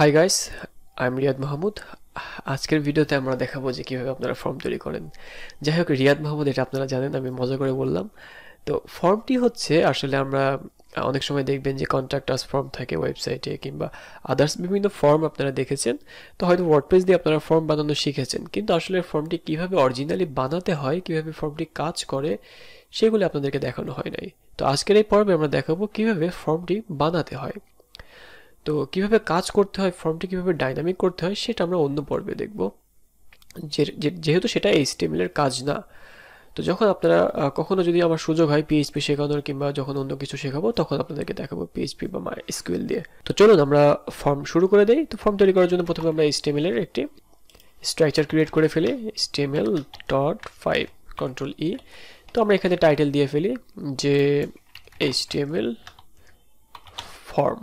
Hi guys I am Riyad Mahmud আজকের ভিডিওতে আমরা দেখাবো যে কীভাবে আপনারা ফর্ম তৈরি করেন। যাই হোক রিয়াদ মাহমুদ এটা আপনারা জানেন, আমি মজা করে বললাম। তো ফর্মটি হচ্ছে, আসলে আমরা অনেক সময় দেখবেন যে কন্ট্রাক্টার্স ফর্ম থাকে ওয়েবসাইটে কিংবা আদার্স বিভিন্ন ফর্ম আপনারা দেখেছেন। তো হয়তো ওয়ার্ডপেজ দিয়ে আপনারা ফর্ম বানানো শিখেছেন। কিন্তু আসলে ফর্মটি কীভাবে অরিজিনালি বানাতে হয়, কীভাবে ফর্মটি কাজ করে, সেগুলো আপনাদেরকে দেখানো হয় নাই। তো আজকের এই পর্বে আমরা দেখাবো কীভাবে ফর্মটি বানাতে হয়। তো কীভাবে কাজ করতে হয় ফর্মটি কীভাবে ডাইনামিক করতে হয়, সেটা আমরা অন্য পর্বে দেখব। যেহেতু সেটা এইচটিএমএল এর কাজ না, তো যখন আপনারা কখনো যদি আমার সুযোগ হয় পিএইচপি শেখানোর কিংবা যখন অন্য কিছু শেখাবো, তখন আপনাদেরকে দেখাবো পিএইচপি বা মাই স্কুয়েল দিয়ে। তো চলুন আমরা ফর্ম শুরু করে দেই। তো ফর্ম তৈরি করার জন্য প্রথমে আমরা এর একটি স্ট্রাকচার ক্রিয়েট করে ফেলি HTML dot five control E তো আমরা এখানে টাইটেল দিয়ে ফেলি, যে এইচটিএমএল ফর্ম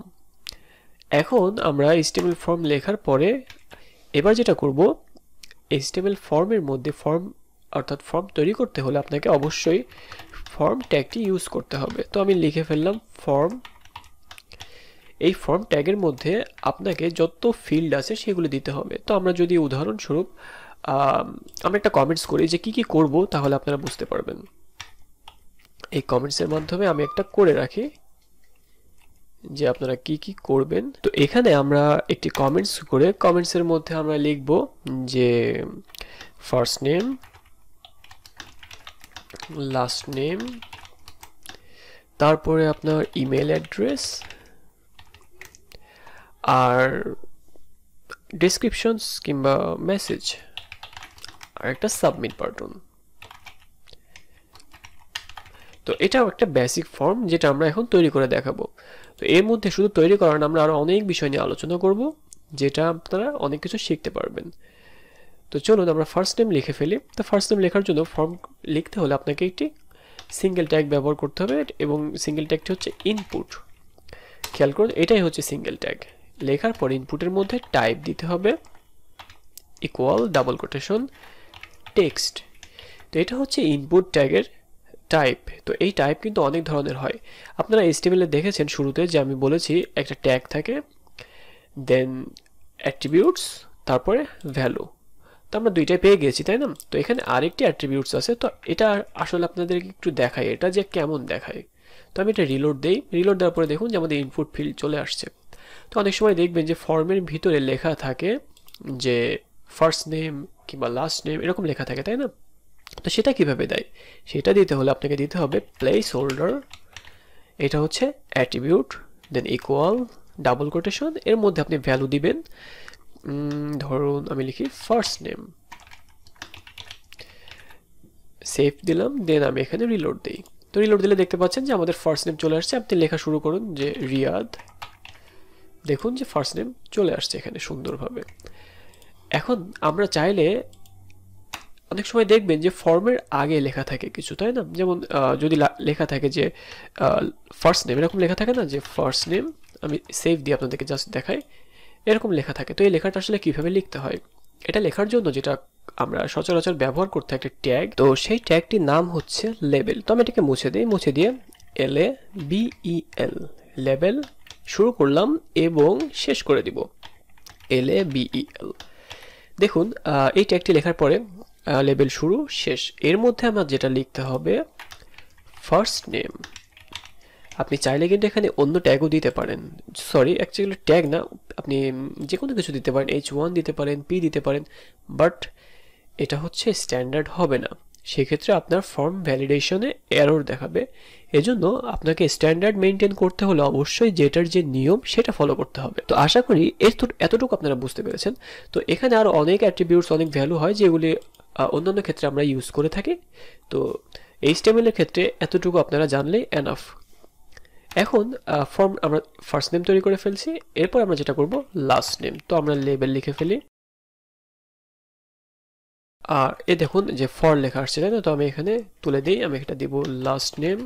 এখন আমরা এইচটিএমএল ফর্ম লেখার পরে এবার যেটা করব এইচটিএমএল ফর্মের মধ্যে ফর্ম অর্থাৎ ফর্ম তৈরি করতে হলে আপনাকে অবশ্যই ফর্ম ট্যাগটি ইউজ করতে হবে। তো আমি লিখে ফেললাম ফর্ম এই ফর্ম ট্যাগের মধ্যে আপনাকে যত ফিল্ড আছে সেগুলো দিতে হবে। তো আমরা যদি উদাহরণস্বরূপ আমরা একটা কমেন্টস করি যে কি কি করব, তাহলে আপনারা বুঝতে পারবেন। এই কমেন্টসের মাধ্যমে আমি একটা করে রাখি। যে আপনারা কি কি করবেন। তো এখানে আমরা একটি কমেন্টস করে কমেন্টসের মধ্যে আমরা লিখব যে ফার্স্ট নেম লাস্ট নেম তারপরে আপনার ইমেল অ্যাড্রেস আর ডিসক্রিপশনস কিংবা মেসেজ আর একটা সাবমিট বাটন তো এটাও একটা বেসিক ফর্ম যেটা আমরা এখন তৈরি করে দেখাবো। এর মধ্যে শুধু তৈরি করার আমরা আরও অনেক বিষয় নিয়ে আলোচনা করব, যেটা আপনারা অনেক কিছু শিখতে পারবেন। তো চলুন আমরা ফার্স্ট নেম লিখে ফেলি। তো ফার্স্ট নেম লেখার জন্য ফর্ম লিখতে হলে আপনাকে একটি সিঙ্গেল ট্যাগ ব্যবহার করতে হবে এবং সিঙ্গেল ট্যাগটি হচ্ছে ইনপুট খেয়াল করুন, এটাই হচ্ছে সিঙ্গেল ট্যাগ লেখার পর ইনপুটের মধ্যে টাইপ দিতে হবে ইকুয়াল ডাবল কোটেশন টেক্সট তো এটা হচ্ছে ইনপুট ট্যাগের টাইপ তো এই টাইপ কিন্তু অনেক ধরনের হয়। আপনারা এসটিএমএলে দেখেছেন শুরুতে যে আমি বলেছি একটা ট্যাগ থাকে দেন অ্যাট্রিবিউটস তারপরে ভ্যালু তো আমরা দুইটাই পেয়ে গেছি, তাই না? তো এখানে আরেকটি অ্যাট্রিবিউটস আছে, তো এটা আসলে আপনাদেরকে একটু দেখায় এটা যে কেমন দেখায়। তো আমি এটা রিলোড দেই রিলোড দেওয়ার পরে দেখুন যে আমাদের ইনপুট ফিল্ড চলে আসছে। তো অনেক সময় দেখবেন যে ফর্মের ভিতরে লেখা থাকে যে ফার্স্ট নেম কিংবা লাস্ট নেম এরকম লেখা থাকে, তাই না? তো সেটা কীভাবে দেয়? সেটা দিতে হলে আপনাকে দিতে হবে প্লেস হোল্ডার এটা হচ্ছে attribute then equal double quotation এর মধ্যে আপনি ভ্যালু দিবেন। ধরুন আমি লিখি ফার্স্ট নেম সেভ দিলাম দেন আমি এখানে রিলোড দিই। তো রিলোড দিলে দেখতে পাচ্ছেন যে আমাদের ফার্স্ট নেম চলে আসছে। আপনি লেখা শুরু করুন যে রিয়াদ। দেখুন যে ফার্স্ট নেম চলে আসছে এখানে সুন্দরভাবে। এখন আমরা চাইলে অনেক সময় দেখবেন যে ফর্মের আগে লেখা থাকে কিছু, তাই না? যেমন যদি লেখা থাকে যে ফার্স্ট নেম এরকম লেখা থাকে না যে ফার্স্ট নেম আমি সেভ দিয়ে আপনাদেরকে জাস্ট দেখাই, এরকম লেখা থাকে। তো এই লেখাটা আসলে কীভাবে লিখতে হয়? এটা লেখার জন্য যেটা আমরা সচরাচর ব্যবহার করতে একটা ট্যাগ তো সেই ট্যাগটির নাম হচ্ছে লেবেল তো আমি এটাকে মুছে দিই, মুছে দিয়ে এল এ বিই এল লেবেল শুরু করলাম এবং শেষ করে দিব। এল এ বিই এল দেখুন এই ট্যাগটি লেখার পরে লেবেল শুরু, শেষ। এর মধ্যে আমার যেটা লিখতে হবে ফার্স্ট নেম আপনি চাইলে কিন্তু এখানে অন্য ট্যাগও দিতে পারেন। সরি অ্যাকচুয়ালি ট্যাগ না, আপনি যে কোনো কিছু দিতে পারেন এইচ ওয়ান দিতে পারেন পি দিতে পারেন বাট এটা হচ্ছে স্ট্যান্ডার্ড হবে না। সেক্ষেত্রে আপনার ফর্ম ভ্যালিডেশনে এরর দেখাবে। এজন্য আপনাকে স্ট্যান্ডার্ড মেনটেন করতে হলে অবশ্যই যেটার যে নিয়ম, সেটা ফলো করতে হবে। তো আশা করি এতটুকু আপনারা বুঝতে পেরেছেন। তো এখানে আরও অনেক অ্যাট্রিবিউটস অনেক ভ্যালু হয় যেগুলি অন্যান্য ক্ষেত্রে আমরা ইউজ করে থাকি। তো এইচটিএমএল এর ক্ষেত্রে এতটুকু আপনারা জানলেই এনাফ এখন ফর্ম আমরা ফার্স্ট নেম তৈরি করে ফেলছি। এরপর আমরা যেটা করব লাস্ট নেম তো আমরা লেবেল লিখে ফেলি। আর এ দেখুন যে ফর লেখা আসছে, তাই না? তো আমি এখানে তুলে দিই। আমি এটা দিব last name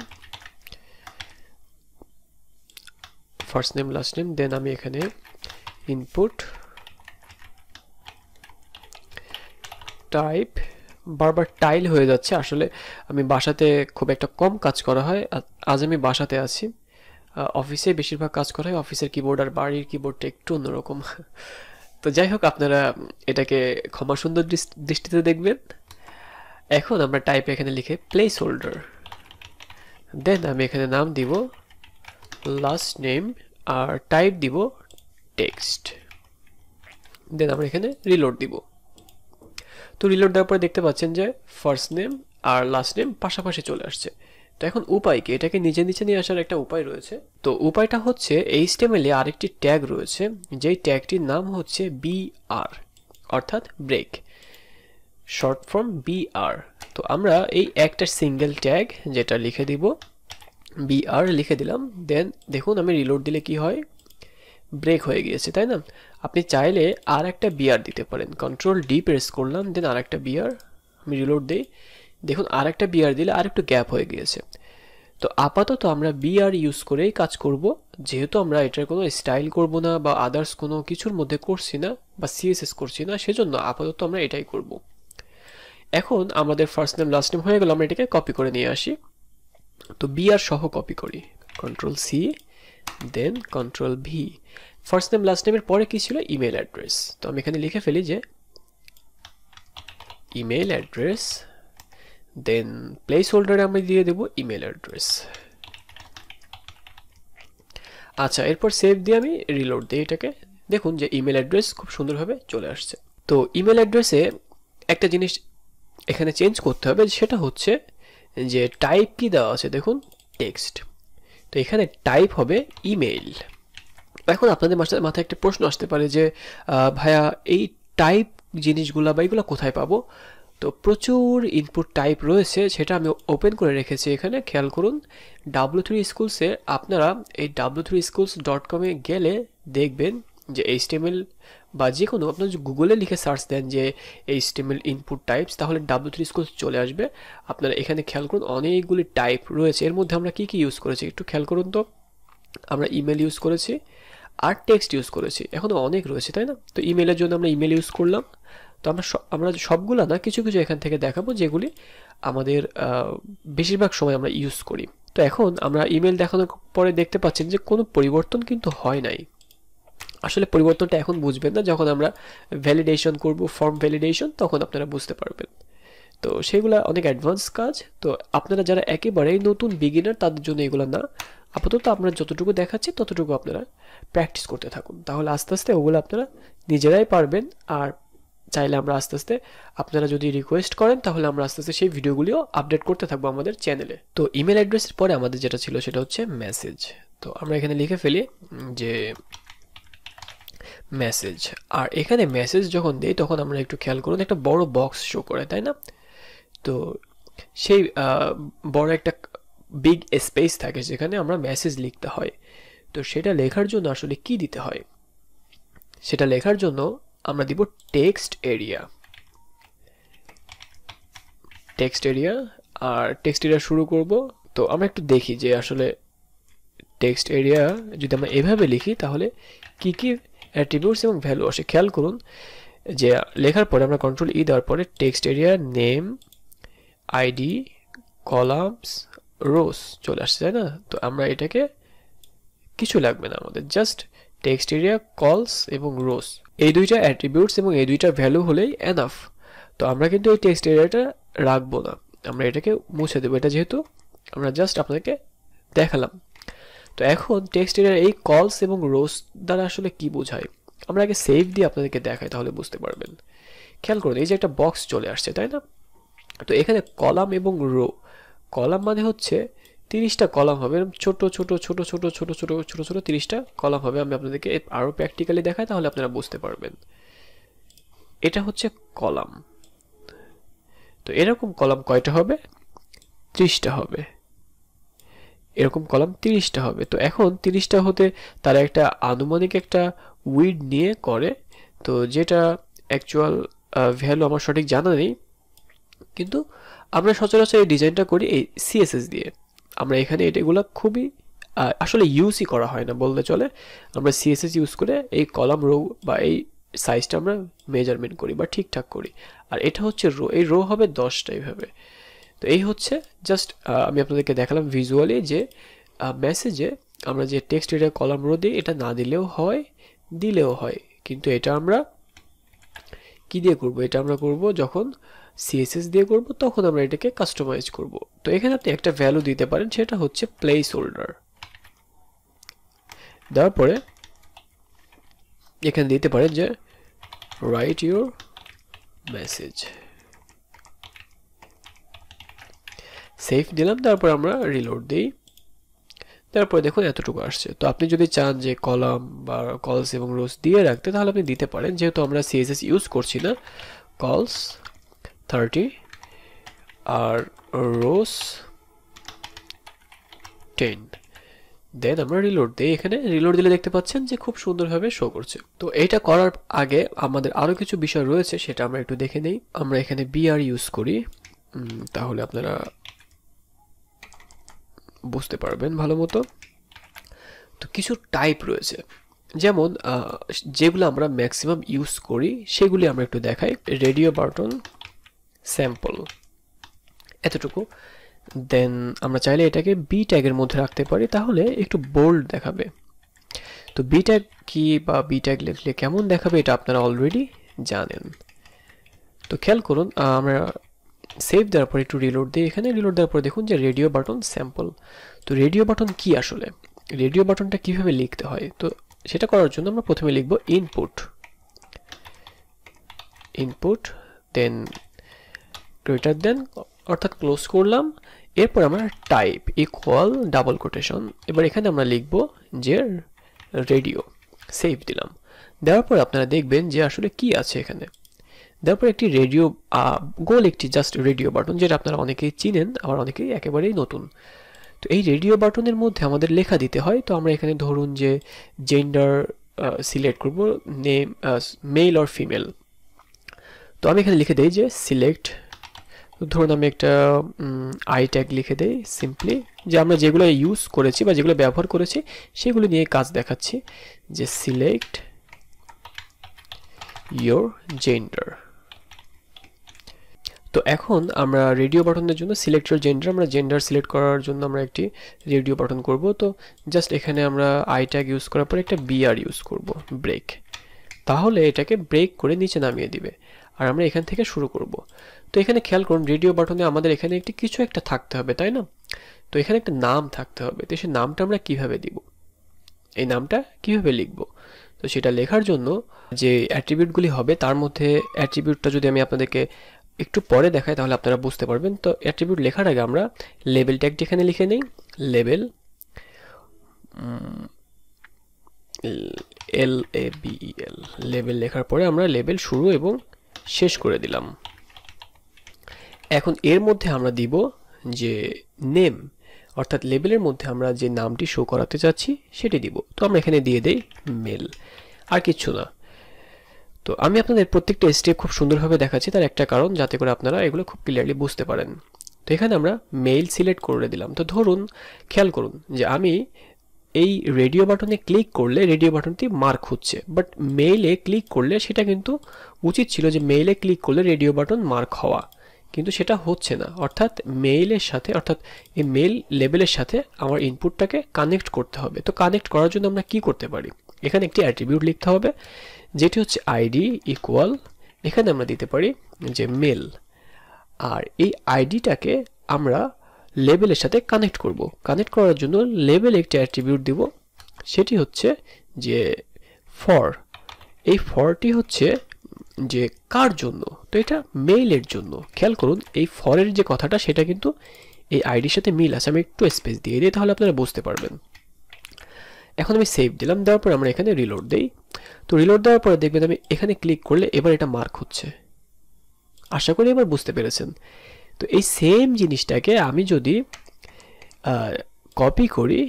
first name last name then আমি এখানে ইনপুট টাইপ বারবার টাইল হয়ে যাচ্ছে। আসলে আমি বাসাতে খুব একটা কম কাজ করা হয়। আজ আমি বাসাতে আছি। অফিসে বেশিরভাগ কাজ করা হয়। অফিসের কিবোর্ড আর বাড়ির কিবোর্ডটা একটু অন্যরকম। তো যাই হোক, আপনারা এটাকে ক্ষমা সুন্দর দৃষ্টিতে দেখবেন। এখন আমরা টাইপ এখানে লিখে প্লেস হোল্ডার দেন আমি এখানে নাম দিব লাস্ট নেম আর টাইপ দিব টেক্সট দেন আমরা এখানে রিলোড দিব। তো রিলোড দেওয়ার পরে দেখতে পাচ্ছেন যে ফার্স্ট নেম আর লাস্ট নেম পাশাপাশি চলে আসছে। তো এখন উপায় কি? এটাকে নিচে নিচে নিয়ে আসার একটা উপায় রয়েছে। তো উপায়টা হচ্ছে এইচটিএমএলে আরেকটি ট্যাগ রয়েছে, যেই ট্যাগটির নাম হচ্ছে বিআর অর্থাৎ ব্রেক শর্ট ফর্ম বিআর তো আমরা এই একটা সিঙ্গেল ট্যাগ যেটা লিখে দিব বিআর লিখে দিলাম দেন দেখুন আমি রিলোড দিলে কি হয়? ব্রেক হয়ে গিয়েছে, তাই না? আপনি চাইলে আর একটা বিআর দিতে পারেন। কন্ট্রোল ডি প্রেস করলাম দেন আর একটা বিয়ার আমি রিলোড দিই। দেখুন, আর একটা বিআর দিলে আর একটু গ্যাপ হয়ে গিয়েছে। তো আপাতত আমরা বিআর ইউজ করেই কাজ করব। যেহেতু আমরা এটার কোনো স্টাইল করব না বা আদার্স কোনো কিছুর মধ্যে করছি না বা সিএসএস করছি না, সেজন্য আপাতত আমরা এটাই করব। এখন আমাদের ফার্স্ট নেম লাস্ট নেম হয়ে গেল, আমরা এটাকে কপি করে নিয়ে আসি। তো বিআর সহ কপি করি। Control C then control V first name last নেমের পরে কি ছিল? ইমেল অ্যাড্রেস তো আমি এখানে লিখে ফেলি যে ইমেল অ্যাড্রেস দেন প্লেস হোল্ডারে আমি দিয়ে দেবো ইমেল অ্যাড্রেস আচ্ছা এরপর সেভ দিয়ে আমি রিলোড দিই এটাকে। দেখুন যে ইমেল অ্যাড্রেস খুব সুন্দরভাবে চলে আসছে। তো ইমেল অ্যাড্রেসে একটা জিনিস এখানে চেঞ্জ করতে হবে, সেটা হচ্ছে যে টাইপ কি দেওয়া আছে? দেখুন টেক্সট তো এখানে টাইপ হবে ইমেইল এখন আপনাদের মাথায় একটা প্রশ্ন আসতে পারে যে ভাইয়া, এই টাইপ জিনিসগুলা বা এইগুলো কোথায় পাবো? তো প্রচুর ইনপুট টাইপ রয়েছে, সেটা আমি ওপেন করে রেখেছি এখানে, খেয়াল করুন। ডাব্লু থ্রি স্কুলসে আপনারা এই ডাব্লু থ্রি স্কুলস ডট কমে গেলে দেখবেন যে এইচটিএমএল বা যে কোনো, আপনার গুগলে লিখে সার্চ দেন যে এইচটিএমএল ইনপুট টাইপস তাহলে ডাব্লু থ্রি স্কুলস চলে আসবে। আপনারা এখানে খেয়াল করুন, অনেকগুলি টাইপ রয়েছে। এর মধ্যে আমরা কী কী ইউজ করেছি একটু খেয়াল করুন তো। আমরা ইমেল ইউজ করেছি আর টেক্সট ইউজ করেছি। এখনও অনেক রয়েছে, তাই না? তো ইমেলের জন্য আমরা ইমেল ইউজ করলাম। তো আমরা আমরা সবগুলো না, কিছু কিছু এখান থেকে দেখাবো যেগুলি আমাদের বেশিরভাগ সময় আমরা ইউজ করি। তো এখন আমরা ইমেল দেখানোর পরে দেখতে পাচ্ছেন যে কোনো পরিবর্তন কিন্তু হয় নাই। আসলে পরিবর্তনটা এখন বুঝবেন না। যখন আমরা ভ্যালিডেশন করব ফর্ম ভ্যালিডেশন তখন আপনারা বুঝতে পারবেন। তো সেগুলো অনেক অ্যাডভান্স কাজ। তো আপনারা যারা একেবারেই নতুন বিগিনার তাদের জন্য এগুলো না। আপাতত আমরা যতটুকু দেখাচ্ছি, ততটুকু আপনারা প্র্যাকটিস করতে থাকুন। তাহলে আস্তে আস্তে ওগুলো আপনারা নিজেরাই পারবেন। আর চাইলে আমরা আস্তে আস্তে আপনারা যদি রিকোয়েস্ট করেন, তাহলে আমরা আস্তে আস্তে সেই ভিডিওগুলিও আপডেট করতে থাকব আমাদের চ্যানেলে তো ইমেল অ্যাড্রেসের পরে আমাদের যেটা ছিল, সেটা হচ্ছে মেসেজ তো আমরা এখানে লিখে ফেলি যে মেসেজ আর এখানে মেসেজ যখন দেই, তখন আমরা একটু খেয়াল করুন, একটা বড় বক্স শো করে, তাই না? তো সেই বড় একটা বিগ স্পেস থাকে যেখানে আমরা মেসেজ লিখতে হয়। তো সেটা লেখার জন্য আসলে কি দিতে হয়? সেটা লেখার জন্য আমরা দিব টেক্সট এরিয়া টেক্সট এরিয়া আর টেক্সট এরিয়া শুরু করব। তো আমরা একটু দেখি যে আসলে টেক্সট এরিয়া যদি আমরা এভাবে লিখি, তাহলে কি কি অ্যাট্রিবিউটস এবং ভ্যালু আসে। খেয়াল করুন যে লেখার পরে আমরা কন্ট্রোল ই দেওয়ার পরে text area name ID columns rows চলে আসছে, তাই না? তো আমরা এটাকে কিছু লাগবে না আমাদের জাস্ট টেক্সট এরিয়া কলস এবং রোস এই দুইটা অ্যাট্রিবিউটস এবং এই দুইটা ভ্যালু হলেই এনাফ তো আমরা কিন্তু এই টেক্সট এরিয়াটা রাখব না। আমরা এটাকে মুছে দেবো। এটা যেহেতু আমরা জাস্ট আপনাদেরকে দেখালাম। তো এখন টেক্সট এরিয়ার এই কলস এবং রোস দ্বারা আসলে কি বোঝায়? আমরা আগে সেভ দিয়ে আপনাদেরকে দেখাই, তাহলে বুঝতে পারবেন। খেয়াল করুন, এই যে একটা বক্স চলে আসছে, তাই না? তো এখানে কলাম এবং রো কলাম মানে হচ্ছে তিরিশটা কলাম হবে ছোট ছোট ছোট ছোট ছোট ছোট ছোট ছোট তিরিশটা কলাম হবে, আমি আপনাদেরকে আরও প্র্যাকটিক্যালি দেখাই, তাহলে আপনারা বুঝতে পারবেন। এটা হচ্ছে কলাম। তো এরকম কলাম কয়টা হবে? ত্রিশটা হবে। এরকম কলাম তিরিশটা হবে। তো এখন তিরিশটা হতে তারা একটা আনুমানিক একটা উইড নিয়ে করে, তো যেটা অ্যাকচুয়াল ভ্যালু আমার সঠিক জানা নেই। কিন্তু আমরা সচরাচর এই ডিজাইনটা করি এই সিএসএস দিয়ে। আমরা এখানে এটাগুলো খুবই আসলে ইউজই করা হয় না বলতে চলে। আমরা সিএসএস ইউজ করে এই কলাম রো বা এই সাইজটা আমরা মেজারমেন্ট করি বা ঠিকঠাক করি। আর এটা হচ্ছে রো এই রো হবে দশটা এইভাবে। তো এই হচ্ছে জাস্ট আমি আপনাদেরকে দেখালাম ভিজুয়ালি যে মেসেজে আমরা যে টেক্সট এটা কলাম রো দিই এটা না দিলেও হয় দিলেও হয়। কিন্তু এটা আমরা কি দিয়ে করব? এটা আমরা করব যখন সিএসএস দিয়ে করব, তখন আমরা এটাকে কাস্টমাইজ করব। তো এখানে আপনি একটা ভ্যালু দিতে পারেন, সেটা হচ্ছে প্লেস হোল্ডার দেওয়ার পরে এখানে দিতে পারেন যে রাইট ইউর মেসেজ সেভ দিলাম, তারপর আমরা রিলোড দিই। তারপরে দেখুন এতটুকু আসছে। তো আপনি যদি চান যে কলাম বা কলস এবং রোজ দিয়ে রাখতে, তাহলে আপনি দিতে পারেন। যেহেতু আমরা সিএসএস ইউজ করছি না কলস থার্টি আর রোজ টেন দেন আমরা রিলোড দিই। এখানে রিলোড দিলে দেখতে পাচ্ছেন যে খুব সুন্দরভাবে শো করছে। তো এটা করার আগে আমাদের আরও কিছু বিষয় রয়েছে, সেটা আমরা একটু দেখে নেই। আমরা এখানে বিআর ইউজ করি। তাহলে আপনারা বুঝতে পারবেন ভালো মতো। তো কিছু টাইপ রয়েছে। যেমন যেগুলো আমরা ম্যাক্সিমাম ইউজ করি, সেগুলি আমরা একটু দেখাই। রেডিও বাটন স্যাম্পল এতটুকু। দেন আমরা চাইলে এটাকে বি ট্যাগের মধ্যে রাখতে পারি, তাহলে একটু বোল্ড দেখাবে। তো বি ট্যাগ কি বা বি ট্যাগ লিখলে কেমন দেখাবে, এটা আপনারা অলরেডি জানেন। তো খেয়াল করুন আমরা সেভ দেওয়ার পরে একটু রিলোড দিই এখানে রিলোড দেওয়ার পর দেখুন যে রেডিও বাটন স্যাম্পল তো রেডিও বাটন কি আসলে? রেডিও বাটনটা কীভাবে লিখতে হয়? তো সেটা করার জন্য আমরা প্রথমে লিখব input input then greater than অর্থাৎ ক্লোজ করলাম। এরপর আমরা টাইপ ইকুয়াল ডাবল কোটেশন এবার এখানে আমরা লিখব যে রেডিও সেভ দিলাম। দেওয়ার পর আপনারা দেখবেন যে আসলে কি আছে এখানে। দেওয়ার পর একটি রেডিও গোল একটি জাস্ট রেডিও বাটন যেটা আপনারা অনেকেই চিনেন, আবার অনেকেই একেবারেই নতুন। তো এই রেডিও বাটনের মধ্যে আমাদের লেখা দিতে হয়, তো আমরা এখানে ধরুন যে জেন্ডার সিলেক্ট করব নেম মেল অর ফিমেল তো আমি এখানে লিখে দিই যে সিলেক্ট ধরুন আমি একটা আই ট্যাগ লিখে দেই সিম্পলি যে আমরা যেগুলো ইউজ করেছি বা যেগুলো ব্যবহার করেছি, সেগুলো নিয়ে কাজ দেখাচ্ছি। যে সিলেক্ট ইয়োর জেন্ডার তো এখন আমরা রেডিও বাটনের জন্য সিলেক্ট ইউর জেন্ডার আমরা জেন্ডার সিলেক্ট করার জন্য আমরা একটি রেডিও বাটন করব। তো জাস্ট এখানে আমরা আই ট্যাগ ইউজ করার পর একটা বিআর ইউজ করব ব্রেক তাহলে এটাকে ব্রেক করে নিচে নামিয়ে দিবে। আর আমরা এখান থেকে শুরু করব। তো এখানে খেয়াল করুন রেডিও বাটনে আমাদের এখানে একটি কিছু একটা থাকতে হবে, তাই না? তো এখানে একটা নাম থাকতে হবে। তো সেই নামটা আমরা কীভাবে দিব? এই নামটা কীভাবে লিখব? তো সেটা লেখার জন্য যে অ্যাট্রিবিউটগুলি হবে, তার মধ্যে অ্যাট্রিবিউটটা যদি আমি আপনাদেরকে একটু পরে দেখাই তাহলে আপনারা বুঝতে পারবেন। তো অ্যাট্রিবিউট লেখার আগে আমরা লেবেল ট্যাগটি এখানে লিখে নেই label L A BL label লেখার পরে আমরা লেবেল শুরু এবং শেষ করে দিলাম। এখন এর মধ্যে আমরা দিব যে নেম অর্থাৎ লেবেলের মধ্যে আমরা যে নামটি শো করাতে চাচ্ছি, সেটি দিব। তো আমরা এখানে দিয়ে দেই মেল আর কিচ্ছু না। তো আমি আপনাদের প্রত্যেকটা স্টেপ খুব সুন্দরভাবে দেখাচ্ছি, তার একটা কারণ যাতে করে আপনারা এগুলো খুব ক্লিয়ারলি বুঝতে পারেন। তো এখানে আমরা মেইল সিলেক্ট করে দিলাম। তো ধরুন, খেয়াল করুন যে আমি এই রেডিও বাটনে ক্লিক করলে রেডিও বাটনটি মার্ক হচ্ছে বাট মেইলে ক্লিক করলে সেটা কিন্তু উচিত ছিল যে মেইলে ক্লিক করলে রেডিও বাটন মার্ক হওয়া। কিন্তু সেটা হচ্ছে না। অর্থাৎ মেইলের সাথে, অর্থাৎ এই মেইল লেভেলের সাথে আমার ইনপুটটাকে কানেক্ট করতে হবে। তো কানেক্ট করার জন্য আমরা কি করতে পারি? এখানে একটি অ্যাট্রিবিউট লিখতে হবে, যেটি হচ্ছে আইডি ইকুয়াল এখানে আমরা দিতে পারি যে মেল আর এই আইডিটাকে আমরা লেবেলের সাথে কানেক্ট করব। কানেক্ট করার জন্য লেবেল একটি অ্যাট্রিবিউট দিব, সেটি হচ্ছে যে ফর এই ফরটি হচ্ছে যে কার জন্য? তো এটা মেইলের জন্য। খেয়াল করুন, এই ফরের যে কথাটা, সেটা কিন্তু এই আইডির সাথে মিল আছে। আমি একটু স্পেস দিয়ে দিই, তাহলে আপনারা বুঝতে পারবেন। এখন আমি সেভ দিলাম, দেওয়ার পর আমরা এখানে রিলোড দিই। তো রিলোড দেওয়ার পরে দেখবেন আমি এখানে ক্লিক করলে এবার এটা মার্ক হচ্ছে। আশা করি এবার বুঝতে পেরেছেন। তো এই সেম জিনিসটাকে আমি যদি কপি করি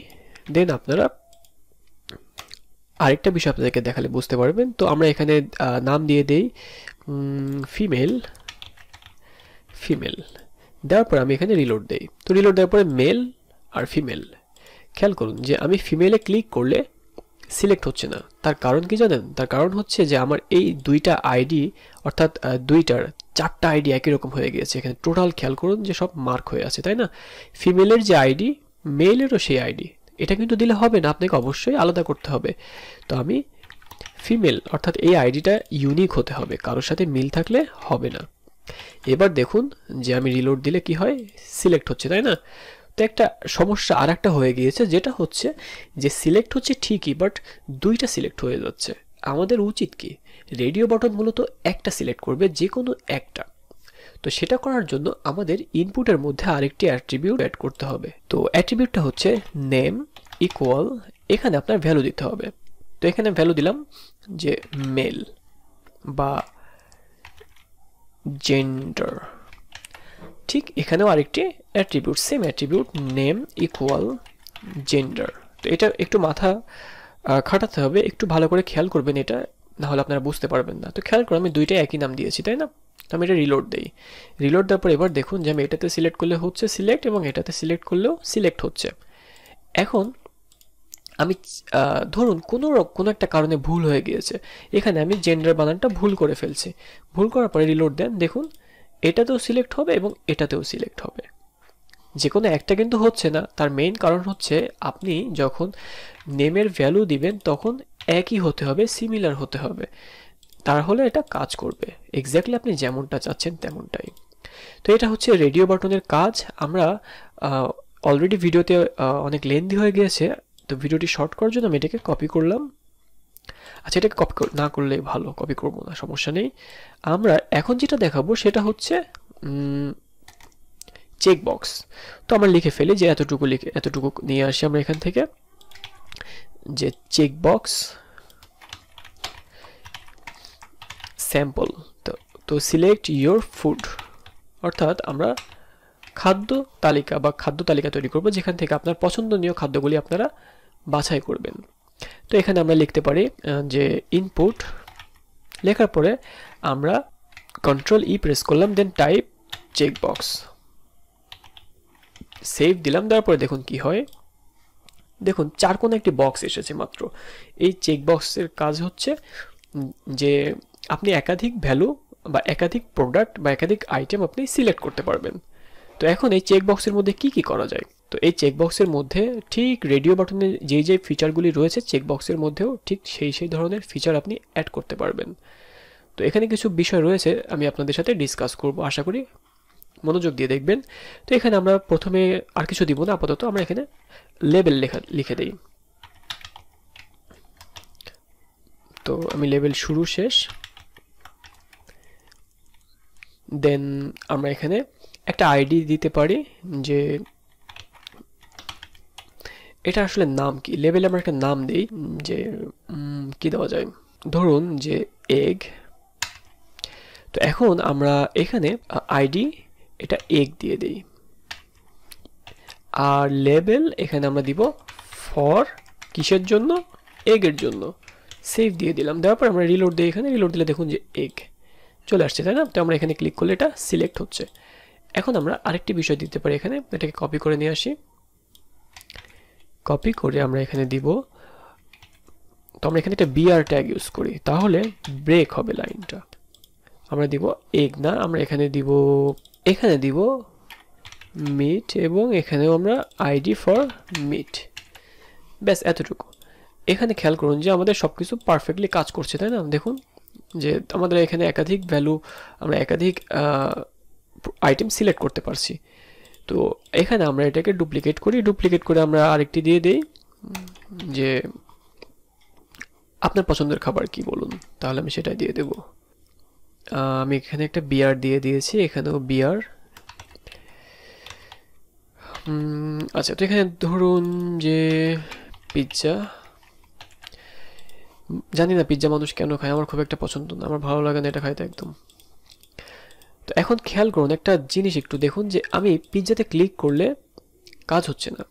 দেন আপনারা আরেকটা বিষয় আপনাদেরকে দেখালে বুঝতে পারবেন। তো আমরা এখানে নাম দিয়ে দেই ফিমেল ফিমেল দেওয়ার পর আমি এখানে রিলোড দেই। তো রিলোড দেওয়ার পরে মেল আর ফিমেল খেয়াল করুন যে আমি ফিমেলে ক্লিক করলে সিলেক্ট হচ্ছে না। তার কারণ কি জানেন? তার কারণ হচ্ছে যে আমার এই দুইটা আইডি অর্থাৎ দুইটার চারটা আইডি একই রকম হয়ে গিয়েছে। এখানে টোটাল খেয়াল করুন যে সব মার্ক হয়ে আছে, তাই না? ফিমেলের যে আইডি মেলেরও সেই আইডি এটা কিন্তু দিলে হবে না, আপনাকে অবশ্যই আলাদা করতে হবে। তো আমি ফিমেল, অর্থাৎ এই আইডিটা ইউনিক হতে হবে, কারোর সাথে মিল থাকলে হবে না। এবার দেখুন যে আমি রিলোড দিলে কি হয় সিলেক্ট হচ্ছে, তাই না? তো একটা সমস্যা আর একটা হয়ে গিয়েছে, যেটা হচ্ছে যে সিলেক্ট হচ্ছে ঠিকই বাট দুইটা সিলেক্ট হয়ে যাচ্ছে। আমাদের উচিত কি? রেডিও বাটন মূলত একটা সিলেক্ট করবে যে কোনো একটা। তো সেটা করার জন্য আমাদের ইনপুটের মধ্যে আরেকটি অ্যাট্রিবিউট অ্যাড করতে হবে। তো অ্যাট্রিবিউটটা হচ্ছে নেম ইকুয়াল এখানে আপনার ভ্যালু দিতে হবে। তো এখানে ভ্যালু দিলাম যে মেল বা জেন্ডার ঠিক এখানেও আরেকটি attribute same attribute name equal gender তো এটা একটু মাথা খাটাতে হবে। একটু ভালো করে খেয়াল করবেন এটা, নাহলে আপনারা বুঝতে পারবেন না। তো খেয়াল করে আমি দুইটাই একই নাম দিয়েছি, তাই না? তো আমি এটা রিলোড দিই। রিলোড দেওয়ার পর এবার দেখুন যে আমি এটাতে সিলেক্ট করলে হচ্ছে সিলেক্ট এবং এটাতে সিলেক্ট করলেও সিলেক্ট হচ্ছে। এখন আমি ধরুন কোনো কোনো একটা কারণে ভুল হয়ে গিয়েছে। এখানে আমি জেন্ডার বানানটা ভুল করে ফেলছি। ভুল করার পরে রিলোড দেন, দেখুন এটাতেও সিলেক্ট হবে এবং এটাতেও সিলেক্ট হবে। যে কোনো একটা কিন্তু হচ্ছে না। তার মেইন কারণ হচ্ছে আপনি যখন নেমের ভ্যালু দিবেন, তখন একই হতে হবে সিমিলার হতে হবে। তাহলে এটা কাজ করবে। এক্স্যাক্টলি আপনি যেমনটা চাচ্ছেন তেমনটাই। তো এটা হচ্ছে রেডিও বাটনের কাজ। আমরা অলরেডি ভিডিওতে অনেক লেন্দি হয়ে গিয়েছে। তো ভিডিওটি শর্ট করার জন্য আমি এটাকে কপি করলাম। আচ্ছা এটাকে কপি না করলে ভালো কপি করব না, সমস্যা নেই। আমরা এখন যেটা দেখাবো সেটা হচ্ছে চেক বক্স তো আমরা লিখে ফেলি যে এতটুকু লিখে, এতটুকু নিয়ে আসি আমরা এখান থেকে। যে চেক বক্স স্যাম্পল তো তো সিলেক্ট ইয়োর ফুড অর্থাৎ আমরা খাদ্য তালিকা বা খাদ্য তালিকা তৈরি করব, যেখান থেকে আপনার পছন্দনীয় খাদ্যগুলি আপনারা বাছাই করবেন। তো এখানে আমরা লিখতে পারি যে ইনপুট লেখার পরে আমরা কন্ট্রোল ই প্রেস করলাম then type checkbox save দিলাম, দেওয়ার পরে দেখুন কি হয়। দেখুন, চার কোনো একটি বক্স এসেছে মাত্র। এই চেক বক্সের কাজ হচ্ছে যে আপনি একাধিক ভ্যালু বা একাধিক প্রোডাক্ট বা একাধিক আইটেম আপনি সিলেক্ট করতে পারবেন। তো এখন এই চেক বক্সের মধ্যে কি কি করা যায়? তো এই চেক বক্সের মধ্যে ঠিক রেডিও বাটনে যেই যেই ফিচারগুলি রয়েছে চেক বক্সের মধ্যেও ঠিক সেই সেই ধরনের ফিচার আপনি অ্যাড করতে পারবেন। তো এখানে কিছু বিষয় রয়েছে, আমি আপনাদের সাথে ডিসকাস করব, আশা করি মনোযোগ দিয়ে দেখবেন। তো এখানে আমরা প্রথমে আর কিছু দিব না, আপাতত আমরা এখানে লেবেল লেখা, লিখে দিই। তো আমি লেবেল শুরু শেষ। দেন আমরা এখানে একটা আইডি দিতে পারি যে এটা আসলে নাম কি? লেভেলে আমরা একটা নাম দিই যে কি দেওয়া যায়? ধরুন যে এগ তো এখন আমরা এখানে আইডি এটা এগ দিয়ে দিই। আর লেবেল এখানে আমরা দিব ফর কিসের জন্য? এগের জন্য। সেভ দিয়ে দিলাম। দেওয়ার পর আমরা রিলোড দিই এখানে। রিলোড দিলে দেখুন যে এগ চলে আসছে, তাই না? তো আমরা এখানে ক্লিক করলে এটা সিলেক্ট হচ্ছে। এখন আমরা আরেকটি বিষয় দিতে পারি এখানে, এটাকে কপি করে নিয়ে আসি। কপি করে আমরা এখানে দিব, তো আমরা এখানে একটা বিআর ট্যাগ ইউজ করি, তাহলে ব্রেক হবে লাইনটা। আমরা দিব এগ না, আমরা এখানে দিব এখানে দিব মিট এবং এখানেও আমরা আইডি ফর মিট ব্যাস, এতটুকু। এখানে খেয়াল করুন যে আমাদের সব কিছু পারফেক্টলি কাজ করছে, তাই না? দেখুন যে আমাদের এখানে একাধিক ভ্যালু আমরা একাধিক আইটেম সিলেক্ট করতে পারছি। তো এখানে আমরা এটাকে ডুপ্লিকেট করি। ডুপ্লিকেট করে আমরা আরেকটি দিয়ে দিই। যে আপনার পছন্দের খাবার কি বলুন? তাহলে আমি সেটাই দিয়ে দেব। আমি এখানে একটা বিয়ার দিয়ে দিয়েছি। এখানেও বিয়ার আচ্ছা তো এখানে ধরুন যে পিৎজা জানি না পিৎজা মানুষ কেন খায়, আমার খুব একটা পছন্দ না, আমার ভালো লাগে না এটা খাইতে একদম। তো এখন খেয়াল করুন, একটা জিনিস একটু দেখুন যে আমি পিৎজাতে ক্লিক করলে কাজ হচ্ছে না।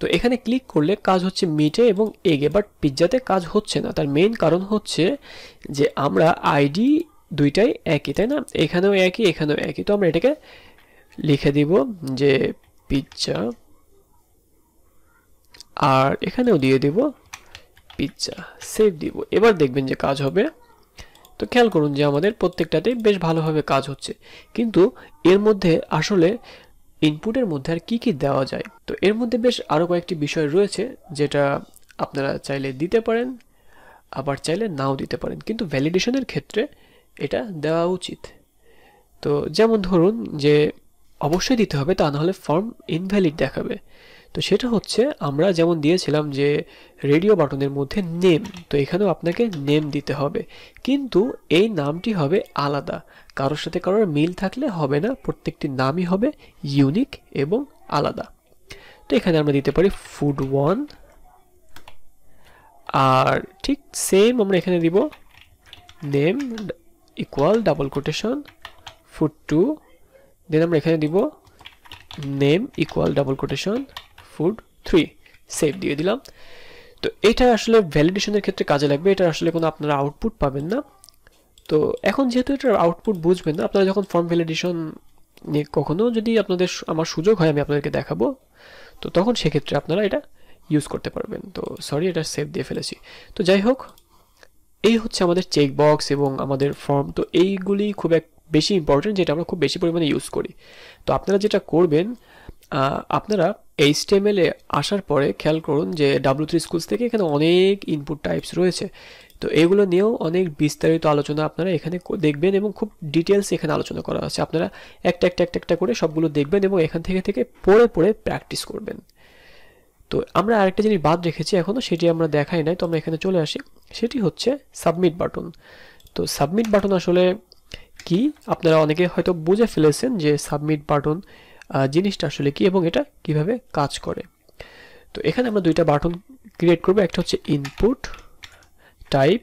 তো এখানে ক্লিক করলে কাজ হচ্ছে মিটে এবং এগে বাট পিৎজাতে কাজ হচ্ছে না। তার মেইন কারণ হচ্ছে যে আমরা আইডি দুইটাই একই, তাই না? এখানেও একই এখানেও একই। তো আমরা এটাকে লিখে দিব যে পিৎজা আর এখানেও দিয়ে দিব পিৎজা সেভ দিব। এবার দেখবেন যে কাজ হবে তো খেয়াল করুন যে আমাদের প্রত্যেকটাতেই বেশ ভালোভাবে কাজ হচ্ছে। কিন্তু এর মধ্যে আসলে ইনপুটের মধ্যে আর কি কি দেওয়া যায়? তো এর মধ্যে বেশ আরও কয়েকটি বিষয় রয়েছে যেটা আপনারা চাইলে দিতে পারেন, আবার চাইলে নাও দিতে পারেন। কিন্তু ভ্যালিডেশনের ক্ষেত্রে এটা দেওয়া উচিত। তো যেমন ধরুন যে অবশ্যই দিতে হবে, তা নাহলে ফর্ম ইনভ্যালিড দেখাবে। তো সেটা হচ্ছে আমরা যেমন দিয়েছিলাম যে রেডিও বাটনের মধ্যে নেম তো এখানেও আপনাকে নেম দিতে হবে। কিন্তু এই নামটি হবে আলাদা। কারোর সাথে কারোর মিল থাকলে হবে না, প্রত্যেকটি নামই হবে ইউনিক এবং আলাদা। তো এখানে আমরা দিতে পারি ফুড ওয়ান আর ঠিক সেম আমরা এখানে দিব name equal double quotation food two then আমরা এখানে দিব name equal double quotation food three save দিয়ে দিলাম। তো এটা আসলে ভ্যালিডেশনের ক্ষেত্রে কাজে লাগবে এটা আসলে কোনো আপনারা আউটপুট পাবেন না। তো এখন যেহেতু এটার আউটপুট বুঝবেন না, আপনারা যখন ফর্ম ভ্যালিডেশন নিয়ে কখনো যদি আপনাদের আমার সুযোগ হয়, আমি আপনাদেরকে দেখাবো, তো তখন সেক্ষেত্রে আপনারা এটা ইউজ করতে পারবেন। তো সরি এটা সেভ দিয়ে ফেলেছি। তো যাই হোক, এই হচ্ছে আমাদের চেক বক্স এবং আমাদের ফর্ম তো এইগুলি খুব এক বেশি ইম্পর্টেন্ট যেটা আমরা খুব বেশি পরিমাণে ইউজ করি। তো আপনারা যেটা করবেন আপনারা এইচ টেমেলে আসার পরে খেয়াল করুন যে ডাব্লু থ্রি স্কুলস থেকে এখানে অনেক ইনপুট টাইপস রয়েছে। তো এগুলো নিয়েও অনেক বিস্তারিত আলোচনা আপনারা এখানে দেখবেন এবং খুব ডিটেলস এখানে আলোচনা করা আছে। আপনারা একটা একটা একটা একটা করে সবগুলো দেখবেন এবং এখান থেকে থেকে পড়ে পড়ে প্র্যাকটিস করবেন। তো আমরা আরেকটা জিনিস বাদ রেখেছি এখনও সেটি আমরা দেখাই নাই, তো আমরা এখানে চলে আসি। সেটি হচ্ছে সাবমিট বাটন তো সাবমিট বাটন আসলে কি? আপনারা অনেকে হয়তো বুঝে ফেলেছেন যে সাবমিট বাটন জিনিসটা আসলে কি এবং এটা কীভাবে কাজ করে। তো এখানে আমরা দুইটা বাটন ক্রিয়েট করব। একটা হচ্ছে ইনপুট টাইপ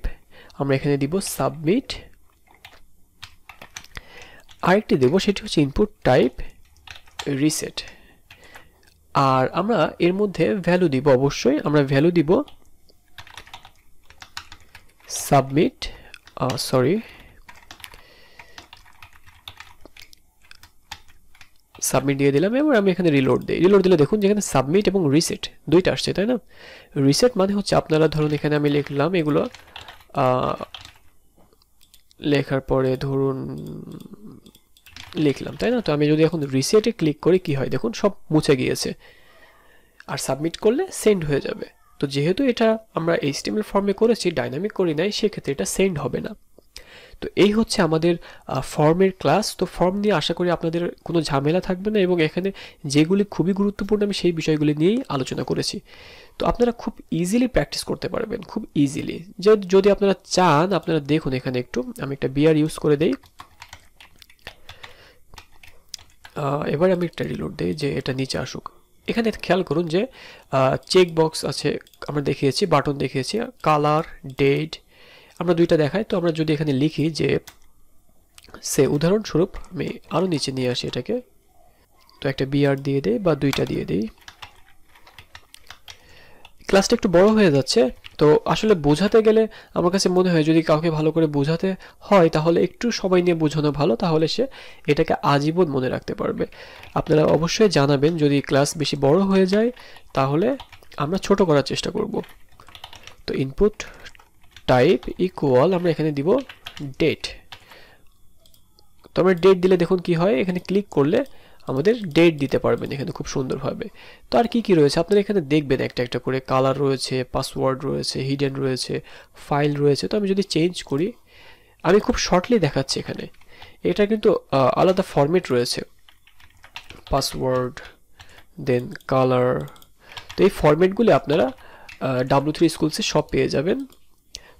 আমরা এখানে দিব সাবমিট আরেকটি দেব, সেটি হচ্ছে ইনপুট টাইপ রিসেট আর আমরা এর মধ্যে ভ্যালু দিব অবশ্যই। আমরা ভ্যালু দিব সাবমিট সরি সাবমিট দিয়ে দিলাম এবার আমি এখানে রিলোড দিই। রিলোড দিলে দেখুন যেখানে সাবমিট এবং রিসেট দুইটা আসছে, তাই না? রিসেট মানে হচ্ছে আপনারা ধরুন এখানে আমি লিখলাম এগুলো লেখার পরে ধরুন লিখলাম, তাই না? তো আমি যদি এখন রিসেটে ক্লিক করি, কি হয়? দেখুন সব মুছে গিয়েছে। আর সাবমিট করলে সেন্ড হয়ে যাবে। তো যেহেতু এটা আমরা এইচটিএমএল ফর্মে করেছি ডাইনামিক করি নাই, সেক্ষেত্রে এটা সেন্ড হবে না। তো এই হচ্ছে আমাদের ফর্মের ক্লাস তো ফর্ম নিয়ে আশা করি আপনাদের কোনো ঝামেলা থাকবে না এবং এখানে যেগুলি খুবই গুরুত্বপূর্ণ আমি সেই বিষয়গুলি নিয়েই আলোচনা করেছি। তো আপনারা খুব ইজিলি প্র্যাকটিস করতে পারবেন, খুব ইজিলি যদি আপনারা চান, আপনারা দেখুন এখানে একটু, আমি একটা বিয়ার ইউজ করে দেই। এবার আমি একটা রিলোড দিই যে এটা নিচে আসুক। এখানে খেয়াল করুন যে চেক বক্স আছে, আমরা দেখিয়েছি বাটন দেখিয়েছি কালার ডেট আমরা দুইটা দেখাই। তো আমরা যদি এখানে লিখি যে, সে উদাহরণস্বরূপ আমি আরও নিচে নিয়ে আসি এটাকে। তো একটা বিআর দিয়ে দেই বা দুইটা দিয়ে দিই। ক্লাসটা একটু বড় হয়ে যাচ্ছে। তো আসলে বোঝাতে গেলে আমার কাছে মনে হয় যদি কাউকে ভালো করে বোঝাতে হয়, তাহলে একটু সবাই নিয়ে বোঝানো ভালো, তাহলে সে এটাকে আজীবন মনে রাখতে পারবে। আপনারা অবশ্যই জানাবেন, যদি ক্লাস বেশি বড় হয়ে যায়, তাহলে আমরা ছোট করার চেষ্টা করব। তো ইনপুট টাইপ ইকুয়াল আমরা এখানে দিব ডেট তো আমরা ডেট দিলে দেখুন কি হয়, এখানে ক্লিক করলে আমাদের ডেট দিতে পারবেন এখানে খুব সুন্দরভাবে। তো আর কী কী রয়েছে? আপনারা এখানে দেখবেন একটা একটা করে কালার রয়েছে পাসওয়ার্ড রয়েছে হিডেন রয়েছে ফাইল রয়েছে। তো আমি যদি চেঞ্জ করি, আমি খুব শর্টলি দেখাচ্ছি এখানে। এটা কিন্তু আলাদা ফরম্যাট রয়েছে। পাসওয়ার্ড দেন কালার তো এই ফরম্যাটগুলি আপনারা ডাব্লু থ্রি স্কুলসে সব পেয়ে যাবেন।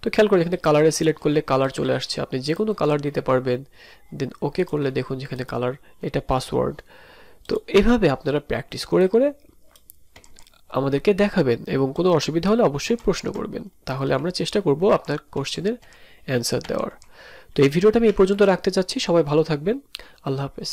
তো খেয়াল করে এখানে কালারে সিলেক্ট করলে কালার চলে আসছে। আপনি যে কোনো কালার দিতে পারবেন দেন ওকে করলে দেখুন যেখানে কালার এটা পাসওয়ার্ড তো এভাবে আপনারা প্র্যাকটিস করে করে আমাদেরকে দেখাবেন এবং কোনো অসুবিধা হলে অবশ্যই প্রশ্ন করবেন। তাহলে আমরা চেষ্টা করব আপনার কোশ্চেনের অ্যান্সার দেওয়ার। তো এই ভিডিওটা আমি এই পর্যন্ত রাখতে চাচ্ছি। সবাই ভালো থাকবেন। আল্লাহ হাফেজ।